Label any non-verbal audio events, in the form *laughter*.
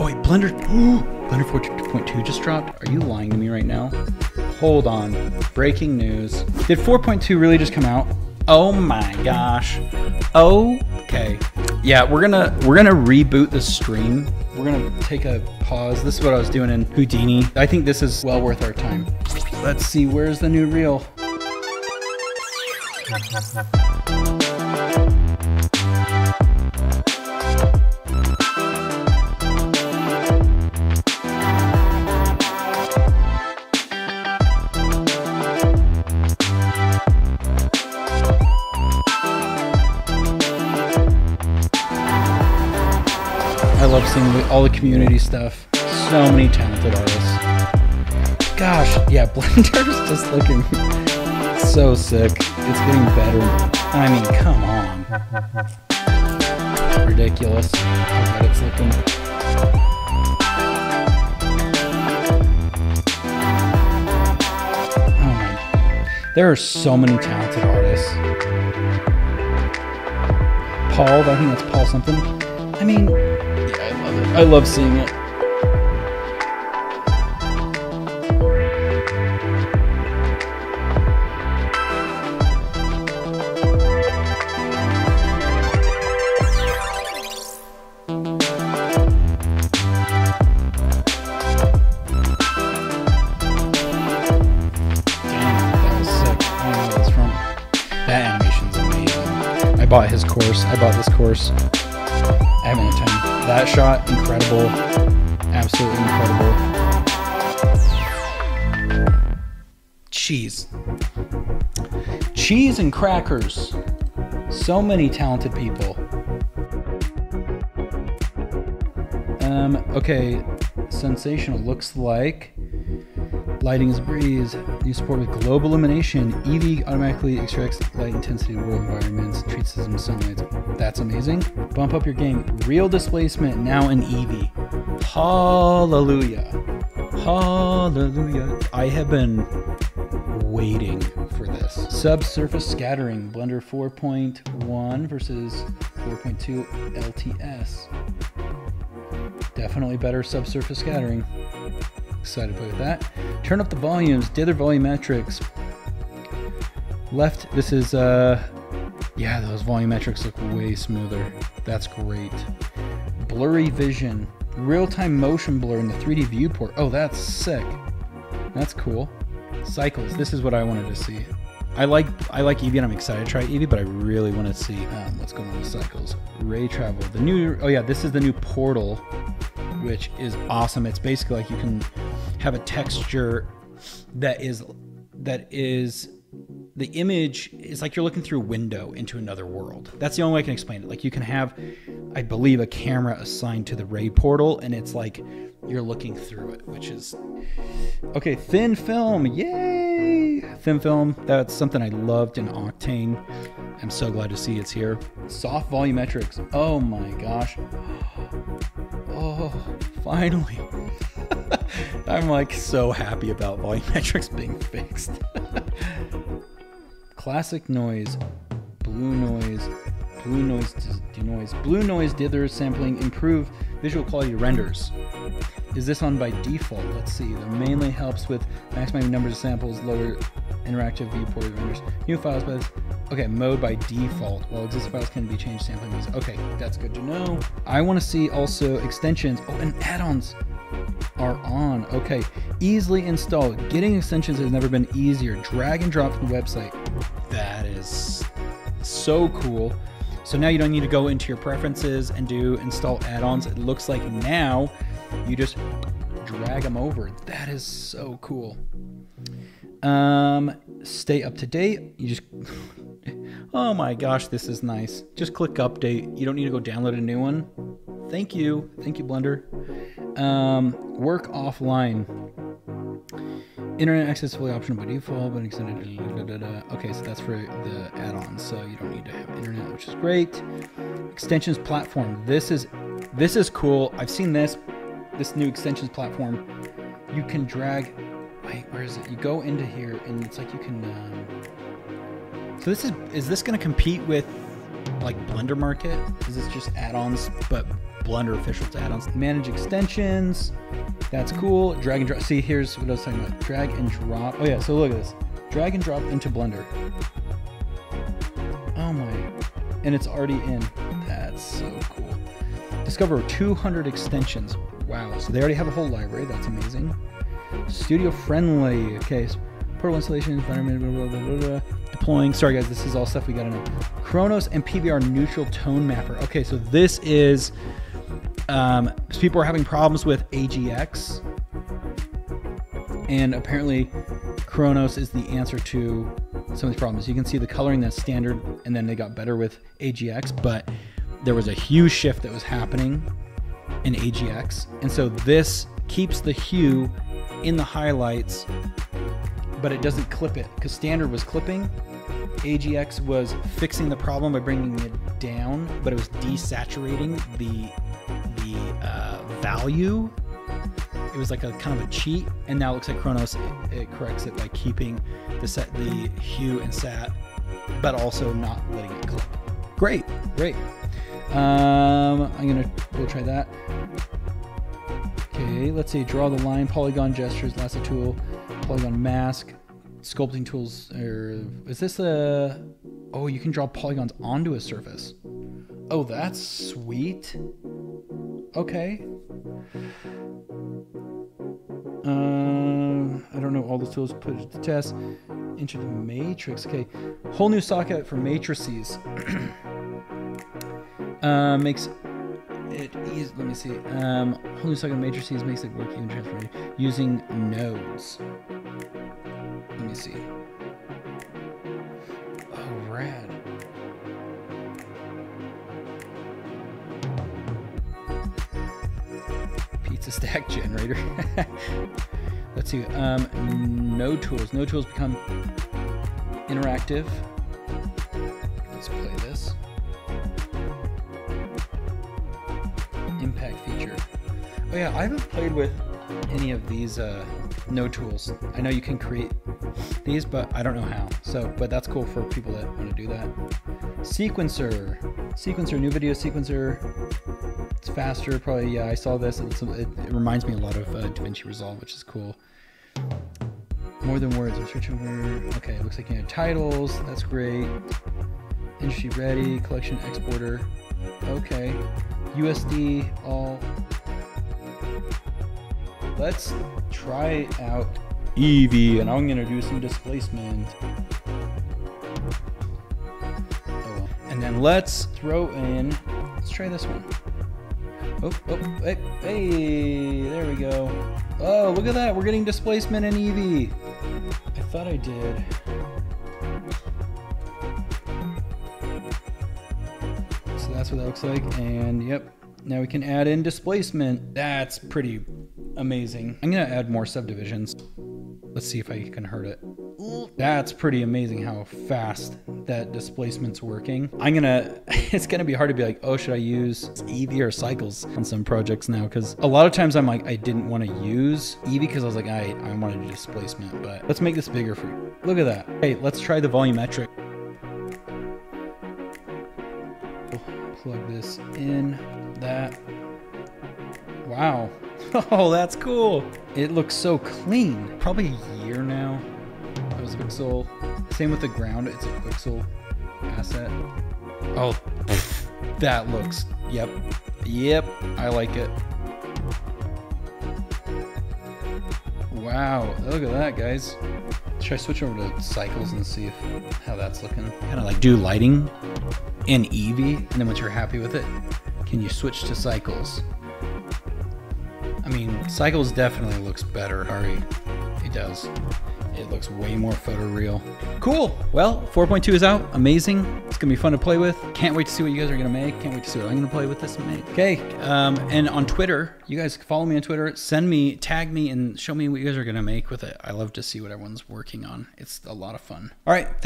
Oh wait, Blender. Blender 4.2 just dropped. Are you lying to me right now? Hold on. Breaking news. Did 4.2 really just come out? Oh my gosh. Okay. Yeah, we're gonna we're gonna reboot the stream. We're gonna take a pause. This is what I was doing in Houdini. I think this is well worth our time. Let's see, where's the new reel? I all the community stuff. So many talented artists. Gosh, yeah, *laughs* Blender's just looking so sick. It's getting better. I mean, come on. Ridiculous how good it's looking. Oh. There are so many talented artists. Paul, I think that's Paul something. I mean, yeah, I love it. I love seeing it. Damn, that sick. I don't know where that's from. That animation's amazing. I bought his course. I bought this course. I. That shot, incredible. Absolutely incredible. Cheese. Cheese and crackers. So many talented people. Um, okay. Sensational looks like Lighting is a breeze. You support with global illumination. Eevee automatically extracts light intensity to world environments, treats them as sunlight. That's amazing. Bump up your game. Real displacement now in Eevee. Hallelujah. Hallelujah. I have been waiting for this. Subsurface scattering. Blender 4.1 versus 4.2 LTS. Definitely better subsurface scattering. Excited with that. Turn up the volumes, dither volumetrics. Left, this is, uh, yeah, those volumetrics look way smoother. That's great. Blurry vision, real time motion blur in the 3D viewport. Oh, that's sick. That's cool. Cycles, this is what I wanted to see. I like I like Eevee and I'm excited to try Eevee, but I really want to see um, what's going on with cycles. Ray travel, the new oh yeah, this is the new portal, which is awesome. It's basically like you can have a texture that is that is the image is like you're looking through a window into another world. That's the only way I can explain it. Like you can have, I believe, a camera assigned to the ray portal, and it's like you're looking through it, which is okay. Thin film, yay! Thin film. That's something I loved in Octane. I'm so glad to see it's here. Soft volumetrics. Oh my gosh. Oh, finally. I'm like so happy about volumetrics being fixed. *laughs* Classic noise, blue noise, blue noise, denoise, blue noise dither sampling, improve visual quality renders. Is this on by default? Let's see. That mainly helps with maximizing numbers of samples, lower interactive viewport renders. New files by okay mode by default. While existing files can be changed sampling music. Okay, that's good to know. I want to see also extensions. Oh, and add-ons are on. Okay, easily installed. Getting extensions has never been easier. Drag and drop from the website. That is so cool. So now you don't need to go into your preferences and do install add-ons. It looks like now you just drag them over. That is so cool. Um, stay up to date. You just *laughs* Oh my gosh, this is nice. Just click update. You don't need to go download a new one. Thank you. Thank you, Blender. Um, work offline. Internet access fully optional by default, but extended. da, da, da. Okay, so that's for the add-ons, so you don't need to have internet, which is great. Extensions platform. This is this is cool. I've seen this this new extensions platform. You can drag. Wait, where is it? You go into here, and it's like you can. Um, so this is is this going to compete with like Blender Market? Is this just add-ons but Blender officials add-ons. Manage extensions. That's cool. Drag and drop. See, here's what I was talking about. Drag and drop. Oh yeah, so look at this. Drag and drop into Blender. Oh my. And it's already in. That's so cool. Discover 200 extensions. Wow. So they already have a whole library. That's amazing. Studio friendly. Okay. So portable installation, environment, blah, blah, blah, blah, deploying. Sorry guys, this is all stuff we gotta know. Khronos and PBR neutral tone mapper. Okay, so this is um, people are having problems with AGX, and apparently Khronos is the answer to some of these problems. You can see the coloring that's standard, and then they got better with AGX, but there was a huge shift that was happening in AGX, and so this keeps the hue in the highlights, but it doesn't clip it because standard was clipping. AGX was fixing the problem by bringing it down, but it was desaturating the the uh, value. It was like a kind of a cheat, and now it looks like Khronos it, it corrects it by keeping the set the hue and sat, but also not letting it clip. Great, great. Um, I'm gonna go try that. Okay, let's see. Draw the line, polygon gestures, lasso tool, polygon mask, sculpting tools. Or is this a? Oh, you can draw polygons onto a surface. Oh, that's sweet. Okay. Um, I don't know all the tools put to the test. Into the matrix. Okay, whole new socket for matrices. *clears throat* uh, makes it easy. Let me see. Um, whole new socket matrices makes it work even transfer using nodes. Oh, rad. Pizza stack *laughs* generator. *laughs* Let's see. Um, node tools. Node tools become interactive. Let's play this. Impact feature. Oh yeah, I haven't played with any of these uh, node tools. I know you can create these, but I don't know how. So, but that's cool for people that want to do that. Sequencer, sequencer, new video sequencer. It's faster, probably. Yeah, I saw this. It, it reminds me a lot of uh, DaVinci Resolve, which is cool. More than words. I'm switching over. Okay, looks like you have titles. That's great. Industry ready. Collection exporter. Okay. USD all. Let's try out Eevee, and I'm gonna do some displacement. And then let's throw in. Let's try this one. Oh, oh, hey, hey, there we go. Oh, look at that. We're getting displacement in Eevee. I thought I did. So that's what that looks like. And yep, now we can add in displacement. That's pretty amazing. I'm gonna add more subdivisions. Let's see if I can hurt it. That's pretty amazing how fast that displacement's working. I'm gonna, *laughs* it's gonna be hard to be like, oh, should I use Eevee or Cycles on some projects now? Because a lot of times I'm like, I didn't want to use Eevee because I was like, I, I wanted a displacement, but let's make this bigger for you. Look at that. Hey, let's try the volumetric. Plug this in, that. Wow. *laughs* Oh, that's cool. It looks so clean. Probably a year now. It was a pixel. Same with the ground. It's a pixel asset. Oh, that looks. Yep. Yep. I like it. Wow. Look at that, guys. Should I switch over to cycles and see if how that's looking? Kind of like do lighting in Eevee, and then once you're happy with it, can you switch to cycles? I mean, Cycles definitely looks better. Sorry, it does. It looks way more photoreal. Cool. Well, 4.2 is out. Amazing. It's gonna be fun to play with. Can't wait to see what you guys are gonna make. Can't wait to see what I'm gonna play with this and make. Okay. Um, and on Twitter, you guys follow me on Twitter. Send me, tag me, and show me what you guys are gonna make with it. I love to see what everyone's working on. It's a lot of fun. All right. Thanks.